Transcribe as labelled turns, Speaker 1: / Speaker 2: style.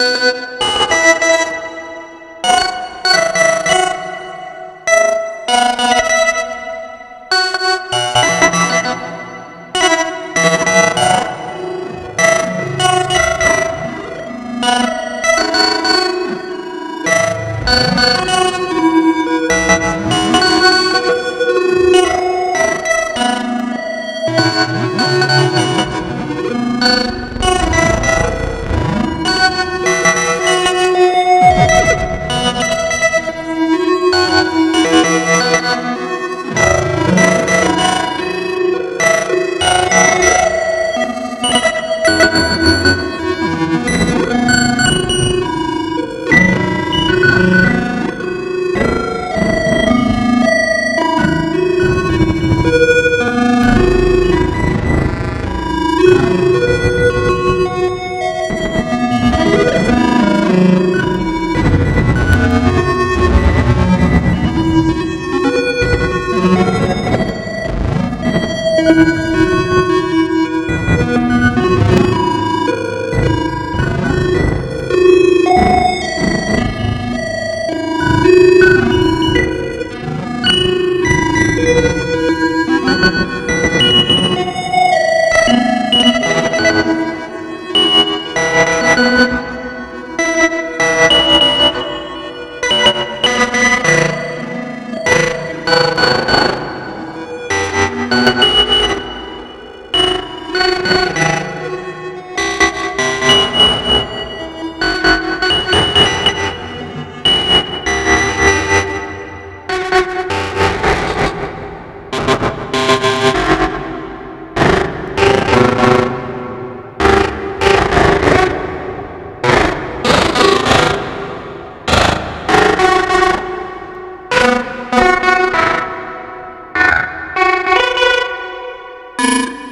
Speaker 1: Música